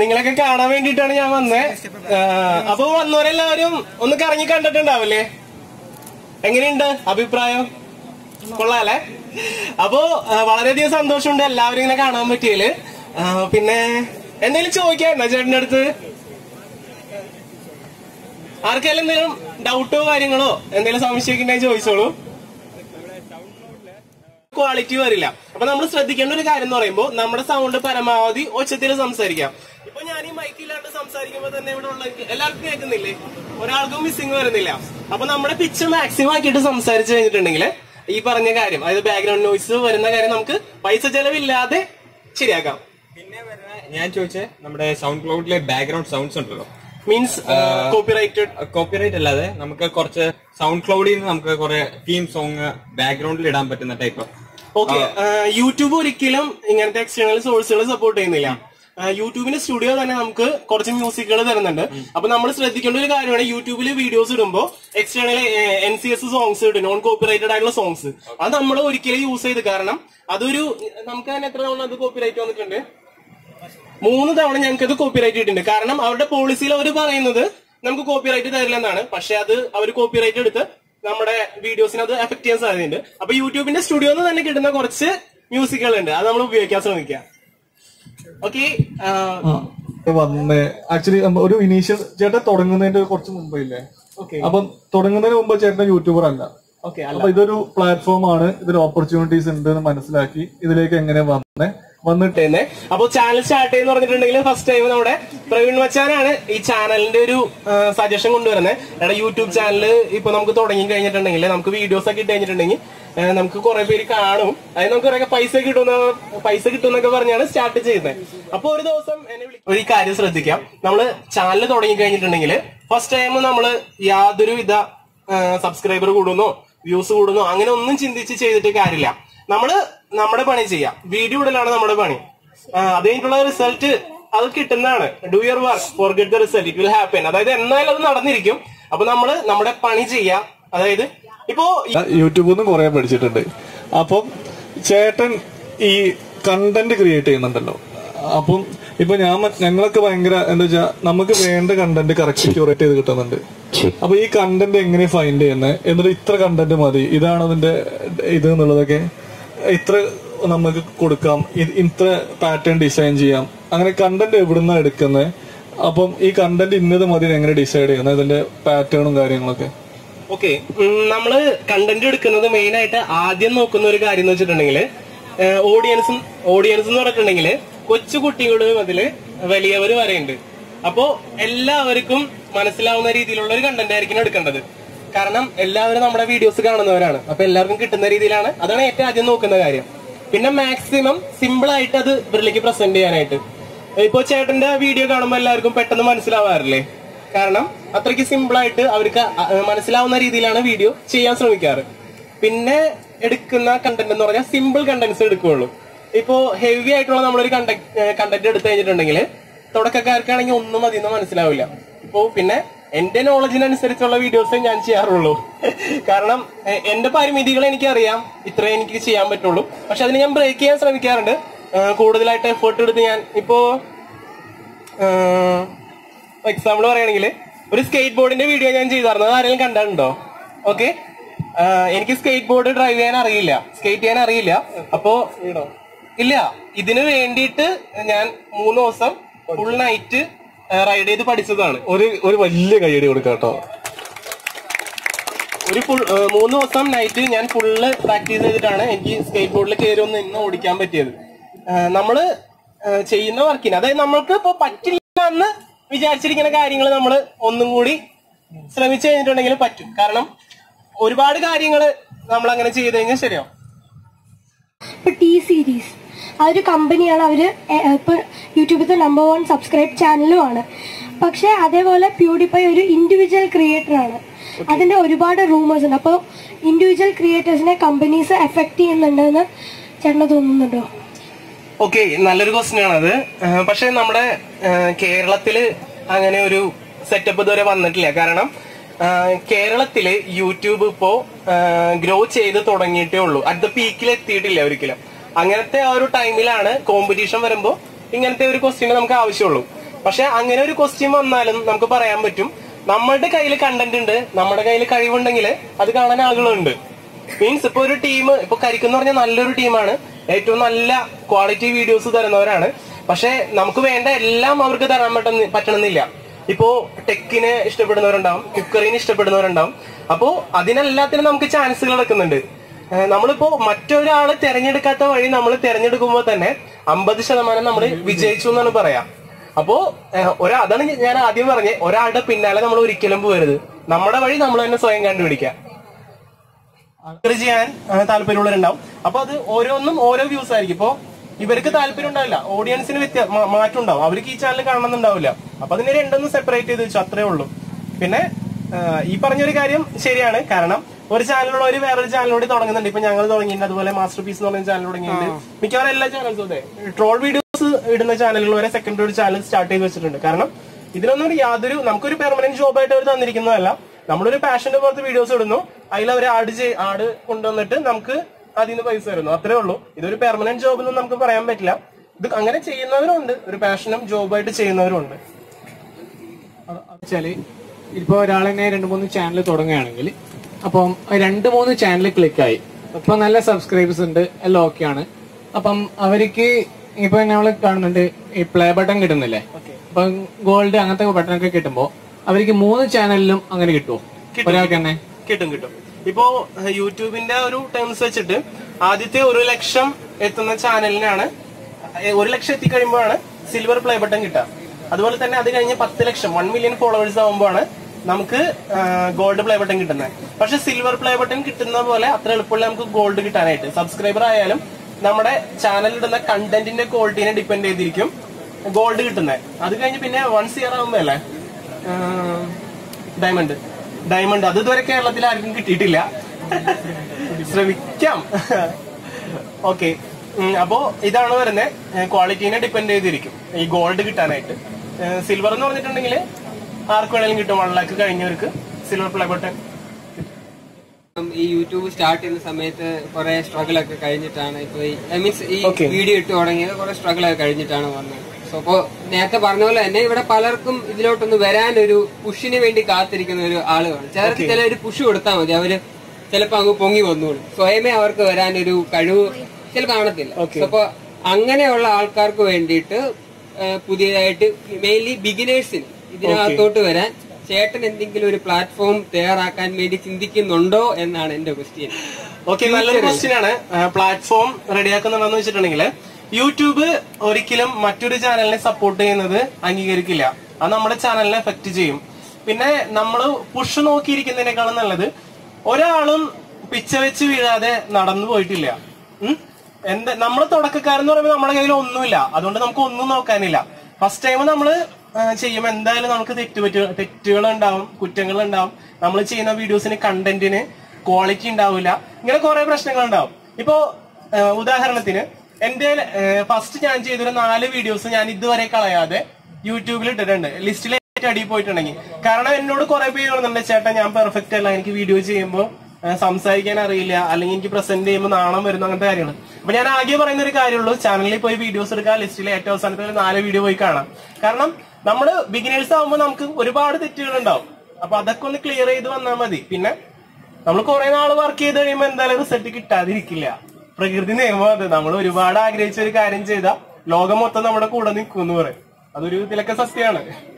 നിങ്ങളൊക്കെ കാണാൻ വേണ്ടിട്ടാണ് ഞാൻ വന്നേ. ആ, അപ്പൊ വന്നവരെല്ലാവരും ഒന്ന് കറങ്ങി കണ്ടിട്ടുണ്ടാവില്ലേ? എങ്ങനെയുണ്ട് അഭിപ്രായം? കൊള്ളാല്ലേ? അപ്പോ വളരെയധികം സന്തോഷമുണ്ട് എല്ലാവരും ഇങ്ങനെ കാണാൻ പറ്റിയതിൽ. പിന്നെ എന്തെങ്കിലും ചോദിക്കാറുണ്ടോ ചേട്ടന്റെ അടുത്ത്? ആർക്കെങ്കിലും എന്തെങ്കിലും ഡൗട്ടോ കാര്യങ്ങളോ എന്തെങ്കിലും സംശയിക്കുന്ന ചോദിച്ചോളൂ. ക്വാളിറ്റി വരില്ല. അപ്പൊ നമ്മൾ ശ്രദ്ധിക്കേണ്ട ഒരു കാര്യം എന്ന് പറയുമ്പോൾ നമ്മുടെ സൗണ്ട് പരമാവധി ഒച്ചത്തിൽ സംസാരിക്കാം. ഇപ്പൊ ഞാൻ ഈ മൈക്കില്ലാണ്ട് സംസാരിക്കുമ്പോൾ തന്നെ ഇവിടെ ഉള്ള എല്ലാവർക്കും കേൾക്കുന്നില്ലേ? ഒരാൾക്കും മിസ്സിംഗ് വരുന്നില്ല. അപ്പൊ നമ്മുടെ പിച്ച് മാക്സിമം ആക്കിയിട്ട് സംസാരിച്ചു കഴിഞ്ഞിട്ടുണ്ടെങ്കിൽ ഈ പറഞ്ഞ കാര്യം അതായത് ബാക്ക്ഗ്രൗണ്ട് നോയിസ് വരുന്ന കാര്യം നമുക്ക് പൈസ ചെലവില്ലാതെ ശരിയാക്കാം. പിന്നെ വരുന്ന ഞാൻ ചോദിച്ചേ നമ്മുടെ സൗണ്ട് ക്ലൗഡിലെ ബാക്ക്ഗ്രൗണ്ട് സൗണ്ട്സ് ഉണ്ടല്ലോ മീൻസ് കോപ്പിറൈറ്റഡ് കോപ്പിറൈറ്റ് അല്ലാതെ നമുക്ക് കുറച്ച് സൗണ്ട് ക്ലൗഡിൽ നിന്ന് നമുക്ക് കുറെ തീം സോങ് ബാക്ക്ഗ്രൗണ്ടിൽ ഇടാൻ പറ്റുന്ന ടൈപ്പ് ഓക്കെ യൂട്യൂബ് ഒരിക്കലും ഇങ്ങനത്തെ എക്സ്റ്റേണൽ സോഴ്സുകൾ സപ്പോർട്ട് ചെയ്യുന്നില്ല. യൂട്യൂബിന്റെ സ്റ്റുഡിയോ തന്നെ നമുക്ക് കുറച്ച് മ്യൂസിക്കുകൾ തരുന്നുണ്ട്. അപ്പൊ നമ്മൾ ശ്രദ്ധിക്കേണ്ട ഒരു കാര്യമാണ് യൂട്യൂബിൽ വീഡിയോസ് ഇടുമ്പോൾ external N C S songs ഇടും നോൺ കോപ്പിറൈറ്റഡ് ആയിട്ടുള്ള സോങ്സ് അത് നമ്മൾ ഒരിക്കലും യൂസ് ചെയ്ത് കാരണം അതൊരു നമുക്ക് തന്നെ എത്ര തവണ അത് കോപ്പിറൈറ്റ് വന്നിട്ടുണ്ട്? മൂന്ന് തവണ ഞങ്ങൾക്ക് അത് കോപ്പിറൈറ്റ് ഇട്ടിട്ടുണ്ട്. കാരണം അവരുടെ പോളിസിയിൽ അവർ പറയുന്നത് നമുക്ക് കോപ്പിറൈറ്റ് തരില്ലെന്നാണ്. പക്ഷെ അത് അവർ കോപ്പിറൈറ്റ് എടുത്ത് നമ്മുടെ വീഡിയോസിന് അത് എഫക്ട് ചെയ്യാൻ സാധ്യതയുണ്ട്. അപ്പൊ യൂട്യൂബിന്റെ സ്റ്റുഡിയോന്ന് തന്നെ കിട്ടുന്ന കുറച്ച് മ്യൂസിക്കുകൾ ഉണ്ട് അത് നമ്മൾ ഉപയോഗിക്കാൻ ശ്രമിക്കുക. ഓക്കെ വന്നേ. ആക്ച്വലി ഒരു ഇനീഷ്യൽ ചേട്ടൻ തുടങ്ങുന്നതിന്റെ കുറച്ച് മുമ്പ് ഇല്ലേ ഓക്കെ അപ്പം തുടങ്ങുന്നതിന് മുമ്പ് ചേട്ടൻ യൂട്യൂബർ അല്ല. ഓക്കെ അല്ല. അപ്പൊ ഇതൊരു പ്ലാറ്റ്ഫോം ആണ്. ഇതിൽ ഓപ്പർച്യൂണിറ്റീസ് ഉണ്ട് എന്ന് മനസ്സിലാക്കി ഇതിലേക്ക് എങ്ങനെ വന്നേ? വന്നിട്ട് തന്നെ അപ്പൊ ചാനൽ സ്റ്റാർട്ട് ചെയ്യുന്ന പറഞ്ഞിട്ടുണ്ടെങ്കിൽ ഫസ്റ്റ് ടൈം നമ്മുടെ പ്രവീൺ മച്ചാനാണ് ഈ ചാനലിന്റെ ഒരു സജഷൻ കൊണ്ടുവരുന്നത് എടാ യൂട്യൂബ് ചാനൽ ഇപ്പൊ നമുക്ക് തുടങ്ങി കഴിഞ്ഞിട്ടുണ്ടെങ്കിൽ നമുക്ക് വീഡിയോസ് ഒക്കെ ഇട്ട് കഴിഞ്ഞിട്ടുണ്ടെങ്കിൽ നമുക്ക് കുറെ പേര് കാണും. അതായത് നമുക്ക് കുറെ പൈസ കിട്ടുന്ന പൈസ കിട്ടുന്നൊക്കെ പറഞ്ഞാണ് സ്റ്റാർട്ട് ചെയ്യുന്നത് അപ്പൊ ഒരു ദിവസം എന്നെ ഒരു കാര്യം ശ്രദ്ധിക്കാം. നമ്മൾ ചാനൽ തുടങ്ങി കഴിഞ്ഞിട്ടുണ്ടെങ്കിൽ ഫസ്റ്റ് ടൈം നമ്മൾ യാതൊരു വിധ സബ്സ്ക്രൈബർ കൂടുന്നോ വ്യൂസ് കൂടുന്നോ അങ്ങനെ ഒന്നും ചിന്തിച്ച് ചെയ്തിട്ട് കാര്യമില്ല. നമ്മൾ നമ്മുടെ പണി ചെയ്യാം. വീഡിയോ ഇടലാണ് നമ്മുടെ പണി. അത് കഴിഞ്ഞിട്ടുള്ള റിസൾട്ട് അത് കിട്ടുന്നതാണ്. Do your work for get the result it will happen അതായത് എന്നാലും അത് നടന്നിരിക്കും. അപ്പൊ നമ്മൾ നമ്മുടെ പണി ചെയ്യാം. അതായത് ഇപ്പോ യൂട്യൂബിൽ നിന്ന് കുറെ പഠിച്ചിട്ടുണ്ട്. അപ്പം ചേട്ടൻ ഈ കണ്ടന്റ് ക്രിയേറ്റ് ചെയ്യുന്നുണ്ടല്ലോ. അപ്പം ഇപ്പൊ ഞാൻ ഞങ്ങളൊക്കെ ഭയങ്കര എന്താ വെച്ചാ നമുക്ക് വേണ്ട കണ്ടന്റ് കറക്റ്റ് ക്യൂറേറ്റ് ചെയ്ത് കിട്ടുന്നുണ്ട്. അപ്പൊ ഈ കണ്ടന്റ് എങ്ങനെ ഫൈൻഡ് ചെയ്യുന്നത് എന്നിട്ട് ഇത്ര കണ്ടന്റ് മതി. ഇതാണ് അതിന്റെ ഇത് എന്നുള്ളതൊക്കെ ഇത്ര നമുക്ക് കൊടുക്കാം. ഇത്ര പാറ്റേൺ ഡിസൈൻ ചെയ്യാം. അങ്ങനെ കണ്ടന്റ് എവിടുന്നാണ് എടുക്കുന്നത്? അപ്പം ഈ കണ്ടന്റ് ഇന്നത് മതി എങ്ങനെ ഡിസൈഡ് ചെയ്യുന്നത്? ഇതിന്റെ പാറ്റേണും കാര്യങ്ങളൊക്കെ. ഓക്കെ നമ്മൾ കണ്ടന്റ് എടുക്കുന്നത് മെയിൻ ആയിട്ട് ആദ്യം നോക്കുന്ന ഒരു കാര്യം എന്ന് വെച്ചിട്ടുണ്ടെങ്കിൽ ഓഡിയൻസും ഓഡിയൻസ് എന്ന് പറഞ്ഞിട്ടുണ്ടെങ്കിൽ കൊച്ചു കുട്ടികളും അതിൽ വലിയവര് വരെയുണ്ട്. അപ്പോ എല്ലാവർക്കും മനസ്സിലാവുന്ന രീതിയിലുള്ള ഒരു കണ്ടന്റ് ആയിരിക്കും എടുക്കേണ്ടത്. കാരണം എല്ലാവരും നമ്മുടെ വീഡിയോസ് കാണുന്നവരാണ്. അപ്പൊ എല്ലാവർക്കും കിട്ടുന്ന രീതിയിലാണ്. അതാണ് ഏറ്റവും ആദ്യം നോക്കുന്ന കാര്യം. പിന്നെ മാക്സിമം സിമ്പിൾ ആയിട്ട് അത് ഇവരിലേക്ക് പ്രസന്റ് ചെയ്യാനായിട്ട്. ഇപ്പോ ചേട്ടന്റെ വീഡിയോ കാണുമ്പോൾ എല്ലാവർക്കും പെട്ടെന്ന് മനസ്സിലാവാറില്ലേ? കാരണം അത്രയ്ക്ക് സിമ്പിൾ ആയിട്ട് അവർക്ക് മനസ്സിലാവുന്ന രീതിയിലാണ് വീഡിയോ ചെയ്യാൻ ശ്രമിക്കാറ്. പിന്നെ എടുക്കുന്ന കണ്ടന്റ് എന്ന് പറഞ്ഞാൽ സിമ്പിൾ കണ്ടന്റ്സ് എടുക്കുകയുള്ളൂ. ഇപ്പോ ഹെവി ആയിട്ടുള്ള നമ്മളൊരു കണ്ടന്റ് എടുത്തു കഴിഞ്ഞിട്ടുണ്ടെങ്കിൽ തുടക്കക്കാർക്കാണെങ്കിൽ ഒന്നും അതിന്ന് മനസ്സിലാവില്ല. ഇപ്പോ പിന്നെ എന്റെ നോളജിനനുസരിച്ചുള്ള വീഡിയോസേ ഞാൻ ചെയ്യാറുള്ളൂ. കാരണം എന്റെ പരിമിതികൾ എനിക്കറിയാം. ഇത്രേ എനിക്ക് ചെയ്യാൻ പറ്റുള്ളൂ. പക്ഷെ അതിന് ഞാൻ ബ്രേക്ക് ചെയ്യാൻ ശ്രമിക്കാറുണ്ട്. കൂടുതലായിട്ട് എഫേർട്ട് എടുത്ത് ഞാൻ ഇപ്പോ എക്സാമ്പിൾ പറയുകയാണെങ്കിൽ ഒരു സ്കേറ്റ് ബോർഡിന്റെ വീഡിയോ ഞാൻ ചെയ്തായിരുന്നു. അത് ആരെങ്കിലും കണ്ടിട്ടുണ്ടോ? ഓക്കെ എനിക്ക് സ്കേറ്റ് ബോർഡ് ഡ്രൈവ് ചെയ്യാൻ അറിയില്ല. സ്കേറ്റ് ചെയ്യാൻ അറിയില്ല. അപ്പോ ഇല്ല. ഇതിന് വേണ്ടിയിട്ട് ഞാൻ മൂന്ന് ദിവസം ഫുൾ നൈറ്റ് റൈഡ് ചെയ്ത് പഠിച്ചതാണ്. ഒരു ഒരു വലിയ കൈയടി കൊടുക്കാം കേട്ടോ. ഒരു ഫുൾ മൂന്ന് ദിവസം നൈറ്റ് ഞാൻ ഫുള്ള് പ്രാക്ടീസ് ചെയ്തിട്ടാണ് എനിക്ക് സ്കേറ്റ് ബോർഡിൽ കയറി ഒന്ന് ഇന്ന് ഓടിക്കാൻ പറ്റിയത്. നമ്മൾ ചെയ്യുന്ന വർക്കിന് അതായത് നമ്മൾക്ക് ഇപ്പൊ പറ്റില്ല എന്ന് വിചാരിച്ചിരിക്കുന്ന കാര്യങ്ങൾ നമ്മൾ ഒന്നും കൂടി ശ്രമിച്ചു കഴിഞ്ഞിട്ടുണ്ടെങ്കിൽ പറ്റും. കാരണം ഒരുപാട് കാര്യങ്ങൾ നമ്മൾ അങ്ങനെ ചെയ്ത് കഴിഞ്ഞാൽ ശരിയാവും. ടി സീരീസ് ആ ഒരു കമ്പനിയാണ് അവർ ഇപ്പോൾ ഇപ്പൊ യൂട്യൂബിലത്തെ നമ്പർ വൺ സബ്സ്ക്രൈബ് ചാനലുമാണ് ആണ്. പക്ഷെ അതേപോലെ പ്യൂഡിഫൈ ഒരു ഇൻഡിവിജ്വൽ ക്രിയേറ്ററാണ് അതിന്റെ അതിന്റെ ഒരുപാട് റൂമേഴ്സ് ഉണ്ട്. അപ്പോൾ ഇൻഡിവിജ്വൽ ക്രിയേറ്റേഴ്സിനെ കമ്പനീസ് എഫക്ട് ചെയ്യുന്നുണ്ടെന്ന് ചേട്ടന് തോന്നുന്നുണ്ടോ? ഓക്കെ നല്ലൊരു ക്വസ്റ്റ്യൻ ആണത് പക്ഷേ നമ്മുടെ കേരളത്തിൽ അങ്ങനെ ഒരു സെറ്റപ്പ് ഇതുവരെ വന്നിട്ടില്ല. കാരണം കേരളത്തിൽ യൂട്യൂബ് ഇപ്പോ ഗ്രോ ചെയ്ത് തുടങ്ങിയിട്ടേ ഉള്ളൂ. അറ്റ് ദ പീക്കിൽ എത്തിയിട്ടില്ല ഒരിക്കലും. അങ്ങനത്തെ ആ ഒരു ടൈമിലാണ് കോമ്പറ്റീഷൻ വരുമ്പോൾ ഇങ്ങനത്തെ ഒരു ക്വസ്റ്റ്യൻ നമുക്ക് ആവശ്യമുള്ളൂ. പക്ഷെ അങ്ങനെ ഒരു ക്വസ്റ്റ്യൻ വന്നാലും നമുക്ക് പറയാൻ പറ്റും. നമ്മളുടെ കയ്യിൽ കണ്ടന്റ് ഉണ്ട്. നമ്മുടെ കയ്യിൽ കഴിവുണ്ടെങ്കിൽ അത് കാണാൻ ആളുകളുണ്ട്. മീൻസ് ഇപ്പൊ ഒരു ടീം ഇപ്പൊ കരിക്കെന്ന് പറഞ്ഞാൽ നല്ലൊരു ടീമാണ് ഏറ്റവും നല്ല ക്വാളിറ്റി വീഡിയോസ് തരുന്നവരാണ്. പക്ഷെ നമുക്ക് വേണ്ട എല്ലാം അവർക്ക് തരാൻ പറ്റുന്ന പറ്റണമെന്നില്ല. ഇപ്പോ ടെക്കിനെ ഇഷ്ടപ്പെടുന്നവരുണ്ടാവും കുക്കറിനെ ഇഷ്ടപ്പെടുന്നവരുണ്ടാവും. അപ്പോ അതിനെല്ലാത്തിനും നമുക്ക് ചാൻസുകൾ എടുക്കുന്നുണ്ട്. നമ്മളിപ്പോ മറ്റൊരാൾ തെരഞ്ഞെടുക്കാത്ത വഴി നമ്മൾ തെരഞ്ഞെടുക്കുമ്പോൾ തന്നെ അമ്പത് ശതമാനം നമ്മൾ വിജയിച്ചു എന്നാണ് പറയാ. അപ്പോ ഒരാ അതാണ് ഞാൻ ആദ്യം പറഞ്ഞേ ഒരാളുടെ പിന്നാലെ നമ്മൾ ഒരിക്കലും പോകരുത്. നമ്മുടെ വഴി നമ്മൾ തന്നെ സ്വയം കണ്ടുപിടിക്കാം. ചെയ്യാൻ താല്പര്യമുള്ളവരുണ്ടാവും. അപ്പൊ അത് ഓരോന്നും ഓരോ വ്യൂസ് ആയിരിക്കും. ഇപ്പൊ ഇവർക്ക് താല്പര്യം ഉണ്ടാവില്ല ഓഡിയൻസിന് വ്യത്യ മാറ്റം ഉണ്ടാവും അവർക്ക് ഈ ചാനൽ കാണണമെന്നുണ്ടാവില്ല. അപ്പൊ അതിനെ രണ്ടൊന്നും സെപ്പറേറ്റ് ചെയ്ത് വെച്ചു അത്രേ ഉള്ളൂ. പിന്നെ ഈ പറഞ്ഞൊരു കാര്യം ശരിയാണ്. കാരണം ഒരു ചാനലിലൂടെ ഒരു വേറൊരു ചാനലിലൂടെ തുടങ്ങുന്നുണ്ട്. ഇപ്പൊ ഞങ്ങൾ തുടങ്ങിയിട്ടുണ്ട്. അതുപോലെ മാസ്റ്റർ പീസ് എന്ന് പറഞ്ഞ ചാനൽ തുടങ്ങിയിട്ടുണ്ട്. മിക്കവാറും എല്ലാ ചാനൽസും അതെ. ട്രോൾ വീഡിയോസ് ഇടുന്ന ചാനലുകൾ വരെ സെക്കൻഡറി ഒരു ചാനൽ സ്റ്റാർട്ട് ചെയ്ത് വെച്ചിട്ടുണ്ട്. കാരണം ഇതിനൊന്നും ഒരു യാതൊരു നമുക്കൊരു പെർമനന്റ് ജോബ് ആയിട്ട് അവർ തന്നിരിക്കുന്നതല്ല. നമ്മളൊരു പാഷന്റെ പുറത്ത് വീഡിയോസ് ഇടുന്നു. അതിൽ അവർ ആഡ് ചെയ് ആഡ് കൊണ്ടുവന്നിട്ട് നമുക്ക് അതിൽ നിന്ന് പൈസ തരുന്നു. അത്രേ ഉള്ളൂ. ഇതൊരു പെർമനന്റ് ജോബ് എന്ന് നമുക്ക് പറയാൻ പറ്റില്ല. ഇത് അങ്ങനെ ചെയ്യുന്നവരുണ്ട്. ഒരു പാഷനും ജോബായിട്ട് ചെയ്യുന്നവരുണ്ട്. വെച്ചാൽ ഇപ്പൊ ഒരാളെന്നെ രണ്ട് മൂന്ന് ചാനൽ തുടങ്ങുകയാണെങ്കിൽ അപ്പം രണ്ട് മൂന്ന് ചാനൽ ക്ലിക്കായി ഇപ്പൊ നല്ല സബ്സ്ക്രൈബേഴ്സ് ഉണ്ട് എല്ലാം ഓക്കെ ആണ്. അപ്പം അവർക്ക് ഇപ്പൊ നമ്മൾ കാണുന്നുണ്ട് ഈ പ്ലേ ബട്ടൺ കിട്ടുന്നില്ലേ? അപ്പൊ ഗോൾഡ് അങ്ങനത്തെ ബട്ടൺ ഒക്കെ കിട്ടുമ്പോ അവർക്ക് മൂന്ന് ചാനലിലും അങ്ങനെ കിട്ടുമോ ഒരാൾക്ക് തന്നെ? കിട്ടും കിട്ടും. ഇപ്പോ യൂട്യൂബിന്റെ ഒരു ടേംസ് വെച്ചിട്ട് ആദ്യത്തെ ഒരു ലക്ഷം എത്തുന്ന ചാനലിനാണ് ഒരു ലക്ഷം എത്തിക്കഴിയുമ്പോഴാണ് സിൽവർ പ്ലേ ബട്ടൺ കിട്ടുക. അതുപോലെ തന്നെ അത് കഴിഞ്ഞ് പത്ത് ലക്ഷം വൺ മില്യൺ ഫോളോവേഴ്സ് ആകുമ്പോഴാണ് നമുക്ക് ഗോൾഡ് പ്ലേ ബട്ടൺ കിട്ടുന്നത്. പക്ഷെ സിൽവർ പ്ലേ ബട്ടൺ കിട്ടുന്ന പോലെ അത്ര എളുപ്പമുള്ള നമുക്ക് ഗോൾഡ് കിട്ടാനായിട്ട്. സബ്സ്ക്രൈബർ ആയാലും നമ്മുടെ ചാനലിൽ ഇടുന്ന കണ്ടന്റിന്റെ ക്വാളിറ്റിനെ ഡിപെൻഡ് ചെയ്തിരിക്കും ഗോൾഡ് കിട്ടുന്നത്. അത് കഴിഞ്ഞ് പിന്നെ വൺസ് ഇയർ ആകുമ്പോ അല്ലേ? ഡയമണ്ട് ഡയമണ്ട് അത് ഇതുവരെ കേരളത്തിൽ ആർക്കും കിട്ടിയിട്ടില്ല. ശ്രമിക്കാം. ഓക്കെ അപ്പോ ഇതാണ് വരുന്നത്. ക്വാളിറ്റീനെ ഡിപെൻഡ് ചെയ്തിരിക്കും. ഈ ഗോൾഡ് കിട്ടാനായിട്ട്. സിൽവർ എന്ന് പറഞ്ഞിട്ടുണ്ടെങ്കിൽ ആർക്ക് വേണേലും കിട്ടും വൺ ലാക്ക് കഴിഞ്ഞവർക്ക് സിൽവർ പ്ലേ ബട്ടൺ ഈ യൂട്യൂബ് സ്റ്റാർട്ട് ചെയ്യുന്ന സമയത്ത് കുറെ സ്ട്രഗിൾ ഒക്കെ കഴിഞ്ഞിട്ടാണ്. ഇപ്പൊ ഐ മീൻസ് ഈ വീഡിയോ ഇട്ട് തുടങ്ങിയത് കുറെ സ്ട്രഗിൾ ഒക്കെ കഴിഞ്ഞിട്ടാണ് വന്നത്. സോ അപ്പോ നേരത്തെ പറഞ്ഞ പോലെ തന്നെ ഇവിടെ പലർക്കും ഇതിലോട്ടൊന്ന് വരാൻ ഒരു പുഷിന് വേണ്ടി കാത്തിരിക്കുന്ന ഒരു ആളുകളാണ്. ചിലർക്ക് ചില ഒരു പുഷ് കൊടുത്താൽ മതി. അവർ ചിലപ്പോ അങ്ങ് പൊങ്ങി വന്നോളും. സ്വയമേ അവർക്ക് വരാനൊരു കഴിവ് ചില കാണത്തില്ല. അപ്പൊ അങ്ങനെയുള്ള ആൾക്കാർക്ക് വേണ്ടിയിട്ട് പുതിയതായിട്ട് മെയിൻലി ബിഗിനേഴ്സിന് ഇതിനകത്തോട്ട് വരാൻ ചേട്ടൻ എന്തെങ്കിലും ഒരു പ്ലാറ്റ്ഫോം തയ്യാറാക്കാൻ വേണ്ടി ചിന്തിക്കുന്നുണ്ടോ എന്നാണ് എന്റെ ക്വസ്റ്റ്യൻ ഓക്കെ നല്ലൊരു ക്വസ്റ്റ്യൻ ആണ്. പ്ലാറ്റ്ഫോം റെഡിയാക്കുന്നുണ്ടെന്ന് വെച്ചിട്ടുണ്ടെങ്കിൽ യൂട്യൂബ് ഒരിക്കലും മറ്റൊരു ചാനലിനെ സപ്പോർട്ട് ചെയ്യുന്നത് അംഗീകരിക്കില്ല. അത് നമ്മുടെ ചാനലിനെ എഫക്ട് ചെയ്യും. പിന്നെ നമ്മൾ പുഷ് നോക്കിയിരിക്കുന്നതിനേക്കാളും നല്ലത് ഒരാളും പിച്ച വെച്ച് വീഴാതെ നടന്നു പോയിട്ടില്ല? എന്താ നമ്മൾ തുടക്കക്കാരെന്ന് പറയുമ്പോൾ നമ്മുടെ കയ്യിൽ ഒന്നുമില്ല. അതുകൊണ്ട് നമുക്ക് ഒന്നും നോക്കാനില്ല. ഫസ്റ്റ് ടൈം നമ്മൾ ചെയ്യുമ്പോൾ എന്തായാലും നമുക്ക് തെറ്റുപറ്റ തെറ്റുകൾ ഉണ്ടാവും കുറ്റങ്ങൾ ഉണ്ടാവും നമ്മൾ ചെയ്യുന്ന വീഡിയോസിന് കണ്ടന്റിന് ക്വാളിറ്റി ഉണ്ടാവില്ല ഇങ്ങനെ കുറെ പ്രശ്നങ്ങൾ ഉണ്ടാവും ഇപ്പോ ഉദാഹരണത്തിന് എന്റെ ഫസ്റ്റ് ഞാൻ ചെയ്തൊരു നാല് വീഡിയോസ് ഞാൻ ഇതുവരെ കളയാതെ യൂട്യൂബിൽ ഇട്ടിട്ടുണ്ട്. ലിസ്റ്റിൽ ഏറ്റവും അടിയിൽ പോയിട്ടുണ്ടെങ്കിൽ കാരണം എന്നോട് കുറെ പേര് പറയുന്നുണ്ട് ചേട്ടാ ഞാൻ പെർഫെക്റ്റ് അല്ല. എനിക്ക് വീഡിയോ ചെയ്യുമ്പോൾ സംസാരിക്കാൻ അറിയില്ല. അല്ലെങ്കിൽ എനിക്ക് പ്രസന്റ് ചെയ്യുമ്പോൾ നാണം വരുന്നു അങ്ങനത്തെ കാര്യങ്ങൾ അപ്പൊ ഞാൻ ആകെ പറയുന്ന ഒരു കാര്യമുള്ളൂ ചാനലിൽ പോയി വീഡിയോസ് എടുക്കുക ലിസ്റ്റിലെ ഏറ്റവും അവസാനത്തിൽ നാല് വീഡിയോ പോയി കാണാം. കാരണം നമ്മൾ ബിഗിനേഴ്സ് ആവുമ്പോൾ നമുക്ക് ഒരുപാട് തെറ്റുകൾ ഉണ്ടാവും. അപ്പൊ അതൊക്കെ ഒന്ന് ക്ലിയർ ചെയ്ത് വന്നാൽ മതി. പിന്നെ നമ്മൾ കുറെ നാൾ വർക്ക് ചെയ്ത് കഴിയുമ്പോൾ എന്തായാലും റിസൾട്ട് കിട്ടാതിരിക്കില്ല. പ്രകൃതി നിയമം അത്. നമ്മൾ ഒരുപാട് ആഗ്രഹിച്ച ഒരു കാര്യം ചെയ്താൽ ലോകം മൊത്തം നമ്മുടെ കൂടെ നിൽക്കും എന്ന് പറയും. അതൊരു ഇതിലൊക്കെ സത്യമാണ്.